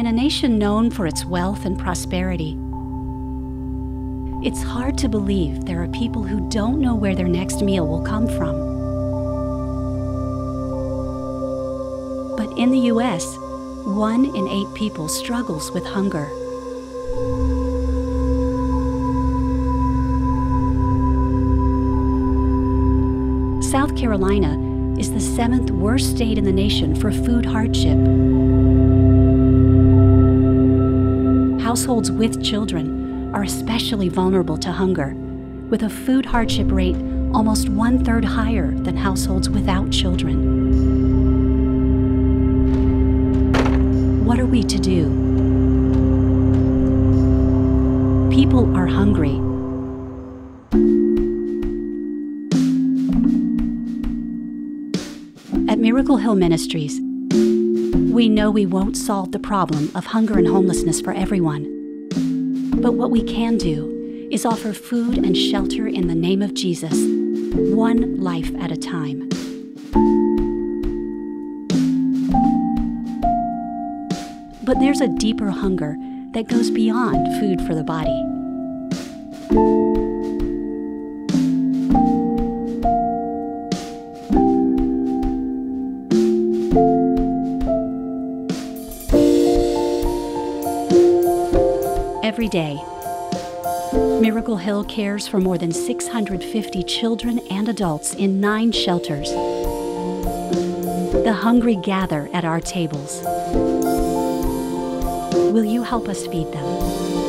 in a nation known for its wealth and prosperity. It's hard to believe there are people who don't know where their next meal will come from. But in the U.S., one in eight people struggles with hunger. South Carolina is the seventh worst state in the nation for food hardship. Households with children are especially vulnerable to hunger, with a food hardship rate almost one third higher than households without children. What are we to do? People are hungry At Miracle Hill Ministries, we know we won't solve the problem of hunger and homelessness for everyone. But what we can do is offer food and shelter in the name of Jesus, one life at a time. But there's a deeper hunger that goes beyond food for the body. Every day, Miracle Hill cares for more than 650 children and adults in nine shelters. The hungry gather at our tables. Will you help us feed them?